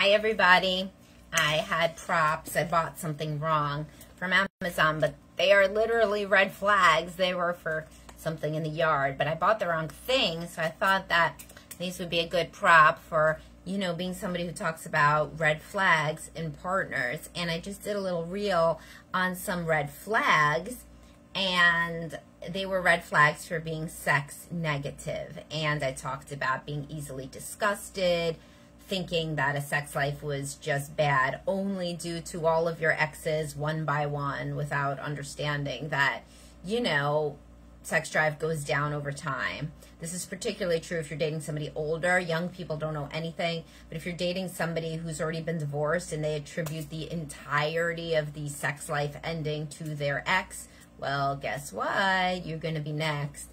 Hi, everybody. I had props. I bought something wrong from Amazon, but they are literally red flags. They were for something in the yard, but I bought the wrong thing, so I thought that these would be a good prop for, you know, being somebody who talks about red flags in partners. And I just did a little reel on some red flags, and they were red flags for being sex negative. And I talked about being easily disgusted, thinking that a sex life was just bad only due to all of your exes one by one without understanding that, you know, sex drive goes down over time. This is particularly true if you're dating somebody older. Young people don't know anything. But if you're dating somebody who's already been divorced and they attribute the entirety of the sex life ending to their ex, well, guess what? You're going to be next.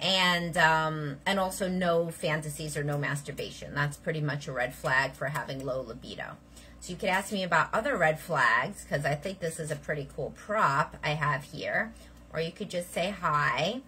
And um, and also no fantasies or no masturbation. That's pretty much a red flag for having low libido. So you could ask me about other red flags because I think this is a pretty cool prop I have here. Or you could just say hi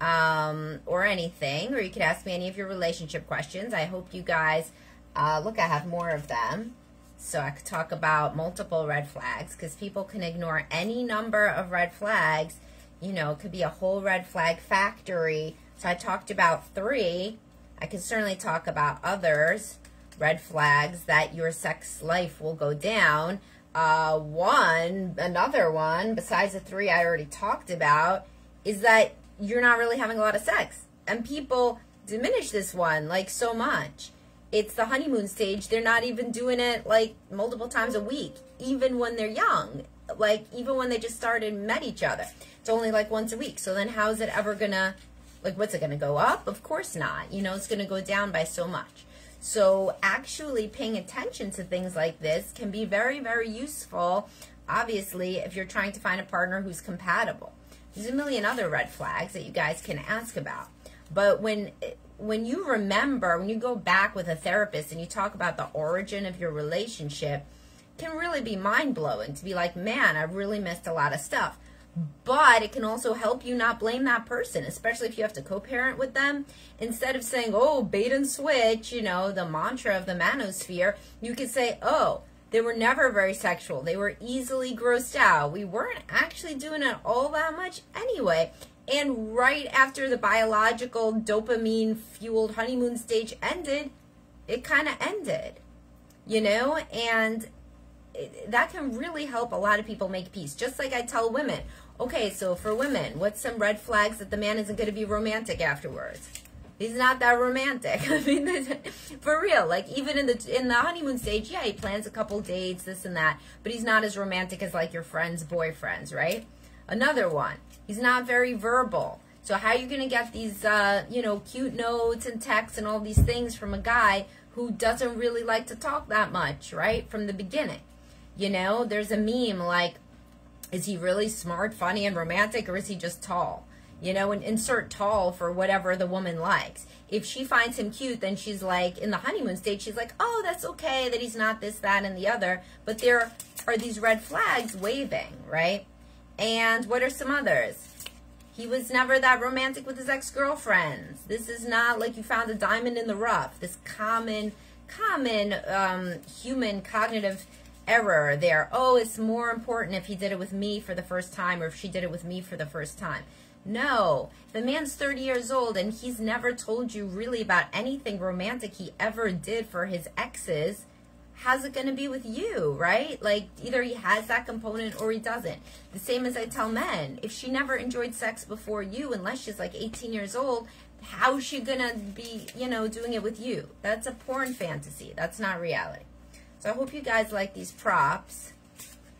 um, or anything. Or you could ask me any of your relationship questions. I hope you guys, uh, look, I have more of them. So I could talk about multiple red flags because people can ignore any number of red flags. You know, it could be a whole red flag factory. So I talked about three. I can certainly talk about others, red flags that your sex life will go down. Uh, one, another one, besides the three I already talked about, is that you're not really having a lot of sex. And people diminish this one like so much it's the honeymoon stage. They're not even doing it like multiple times a week, even when they're young. Like even when they just started met each other. It's only like once a week. So then how's it ever gonna like what's it gonna go up? Of course not. You know, it's gonna go down by so much. So actually paying attention to things like this can be very, very useful, obviously, if you're trying to find a partner who's compatible. There's a million other red flags that you guys can ask about. But when when you remember, when you go back with a therapist and you talk about the origin of your relationship, can really be mind blowing to be like, man, I really missed a lot of stuff. But it can also help you not blame that person, especially if you have to co parent with them. Instead of saying, oh, bait and switch, you know, the mantra of the manosphere, you could say, oh, they were never very sexual. They were easily grossed out. We weren't actually doing it all that much anyway. And right after the biological dopamine fueled honeymoon stage ended, it kind of ended, you know? And that can really help a lot of people make peace. Just like I tell women, okay, so for women, what's some red flags that the man isn't going to be romantic afterwards? He's not that romantic. I mean, for real. Like even in the in the honeymoon stage, yeah, he plans a couple dates, this and that, but he's not as romantic as like your friends' boyfriends, right? Another one, he's not very verbal. So how are you going to get these, uh, you know, cute notes and texts and all these things from a guy who doesn't really like to talk that much, right? From the beginning. You know, there's a meme like, is he really smart, funny, and romantic, or is he just tall? You know, and insert tall for whatever the woman likes. If she finds him cute, then she's like, in the honeymoon stage, she's like, oh, that's okay that he's not this, that, and the other. But there are these red flags waving, right? And what are some others? He was never that romantic with his ex-girlfriends. This is not like you found a diamond in the rough. This common, common um, human cognitive error there. Oh, it's more important if he did it with me for the first time or if she did it with me for the first time. No, if a man's 30 years old and he's never told you really about anything romantic he ever did for his exes how's it going to be with you, right? Like either he has that component or he doesn't. The same as I tell men, if she never enjoyed sex before you, unless she's like 18 years old, how's she going to be, you know, doing it with you? That's a porn fantasy. That's not reality. So I hope you guys like these props.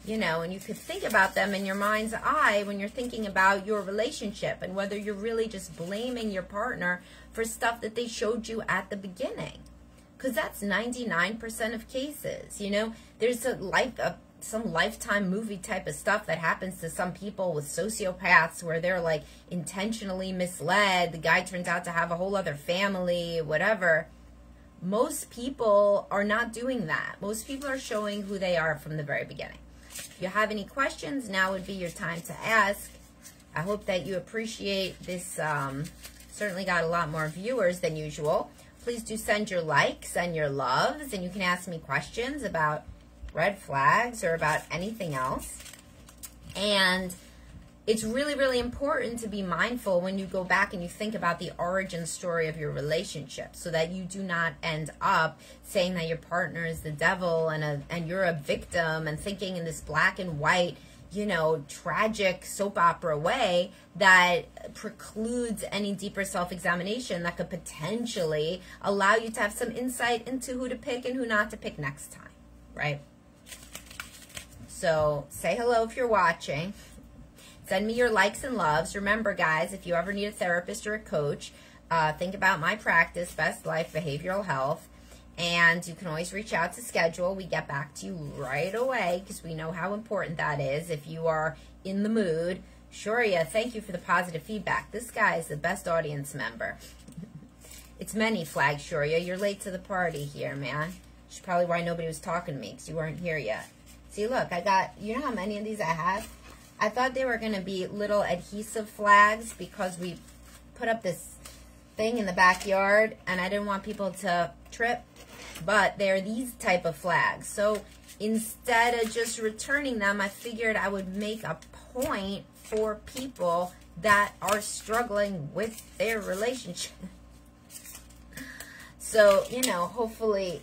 You know, and you could think about them in your mind's eye when you're thinking about your relationship and whether you're really just blaming your partner for stuff that they showed you at the beginning because that's 99% of cases. You know, there's a like a some lifetime movie type of stuff that happens to some people with sociopaths where they're like intentionally misled. The guy turns out to have a whole other family, whatever. Most people are not doing that. Most people are showing who they are from the very beginning. If you have any questions, now would be your time to ask. I hope that you appreciate this. Um, certainly got a lot more viewers than usual. please do send your likes and your loves, and you can ask me questions about red flags or about anything else. And it's really, really important to be mindful when you go back and you think about the origin story of your relationship so that you do not end up saying that your partner is the devil and, a, and you're a victim and thinking in this black and white, you know, tragic soap opera way that precludes any deeper self examination that could potentially allow you to have some insight into who to pick and who not to pick next time, right? So say hello if you're watching. Send me your likes and loves. Remember, guys, if you ever need a therapist or a coach, uh, think about my practice, Best Life Behavioral Health. And you can always reach out to schedule. We get back to you right away because we know how important that is if you are in the mood. Shoria, thank you for the positive feedback. This guy is the best audience member. it's many flags, Shoria. You're late to the party here, man. Is probably why nobody was talking to me because you weren't here yet. See, look, I got, you know how many of these I have? I thought they were going to be little adhesive flags because we put up this thing in the backyard and I didn't want people to trip. But they're these type of flags. So instead of just returning them, I figured I would make a point for people that are struggling with their relationship. so, you know, hopefully,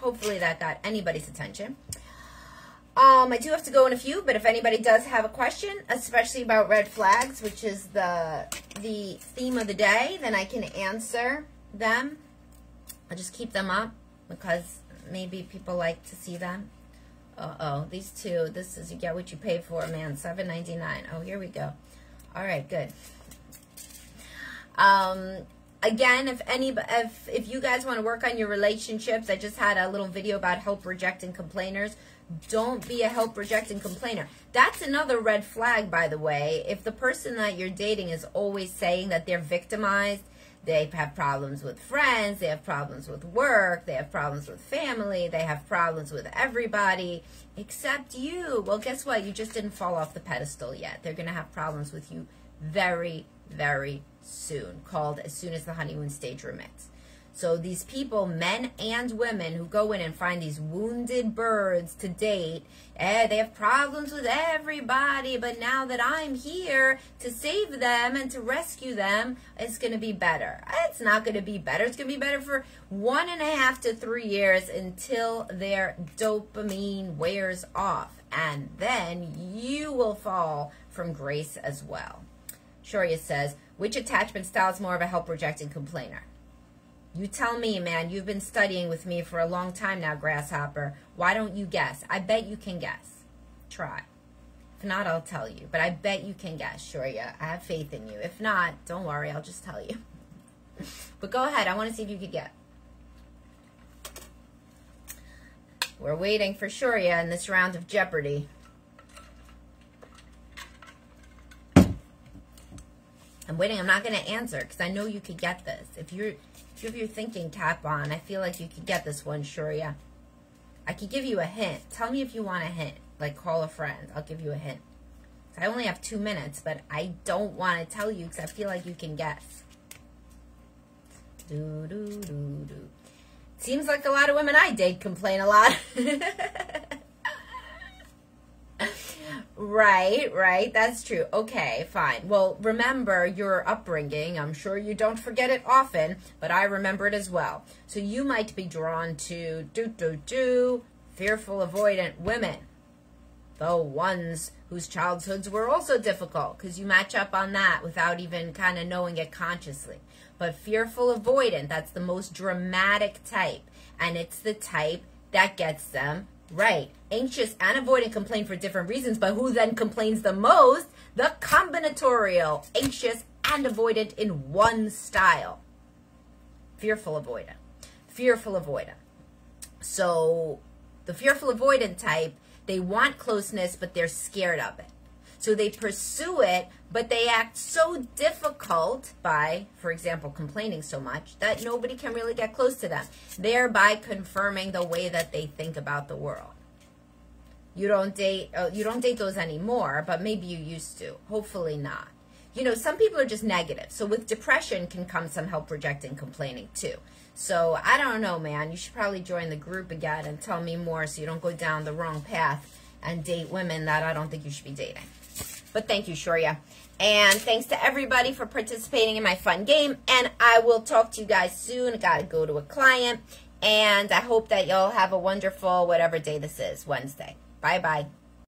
hopefully that got anybody's attention. Um, I do have to go in a few, but if anybody does have a question, especially about red flags, which is the the theme of the day, then I can answer them. I'll just keep them up because maybe people like to see them. Uh-oh, these two, this is, you get what you pay for, man, seven ninety nine. Oh, here we go. All right, good. Um, again, if any, if, if you guys want to work on your relationships, I just had a little video about help rejecting complainers. Don't be a help rejecting complainer. That's another red flag, by the way. If the person that you're dating is always saying that they're victimized, they have problems with friends, they have problems with work, they have problems with family, they have problems with everybody except you. Well, guess what? You just didn't fall off the pedestal yet. They're going to have problems with you very, very soon, called as soon as the honeymoon stage remits. So these people, men and women, who go in and find these wounded birds to date, eh, they have problems with everybody. But now that I'm here to save them and to rescue them, it's going to be better. It's not going to be better. It's going to be better for one and a half to three years until their dopamine wears off. And then you will fall from grace as well. Shoria says, which attachment style is more of a help rejecting complainer? You tell me, man. You've been studying with me for a long time now, Grasshopper. Why don't you guess? I bet you can guess. Try. If not, I'll tell you. But I bet you can guess, sure, yeah. I have faith in you. If not, don't worry. I'll just tell you. but go ahead. I want to see if you could get. We're waiting for Shoria in this round of Jeopardy. I'm waiting. I'm not going to answer because I know you could get this. If you're if you're thinking cap on, I feel like you could get this one, yeah. I could give you a hint. Tell me if you want a hint. Like, call a friend. I'll give you a hint. I only have two minutes, but I don't want to tell you because I feel like you can guess. Do, do, do, do. Seems like a lot of women I date complain a lot. Right, right. That's true. Okay, fine. Well, remember your upbringing. I'm sure you don't forget it often, but I remember it as well. So you might be drawn to do do do fearful avoidant women. The ones whose childhoods were also difficult because you match up on that without even kind of knowing it consciously. But fearful avoidant, that's the most dramatic type. And it's the type that gets them Right. Anxious and avoidant complain for different reasons, but who then complains the most? The combinatorial, anxious and avoidant in one style. Fearful avoidant. Fearful avoidant. So the fearful avoidant type, they want closeness, but they're scared of it. So they pursue it, but they act so difficult by, for example, complaining so much that nobody can really get close to them, thereby confirming the way that they think about the world. You don't date uh, you don't date those anymore, but maybe you used to. Hopefully not. You know, some people are just negative. So with depression can come some help rejecting complaining too. So I don't know, man. You should probably join the group again and tell me more so you don't go down the wrong path and date women that I don't think you should be dating. But thank you, Shoria. And thanks to everybody for participating in my fun game. And I will talk to you guys soon. I got to go to a client. And I hope that y'all have a wonderful whatever day this is, Wednesday. Bye-bye.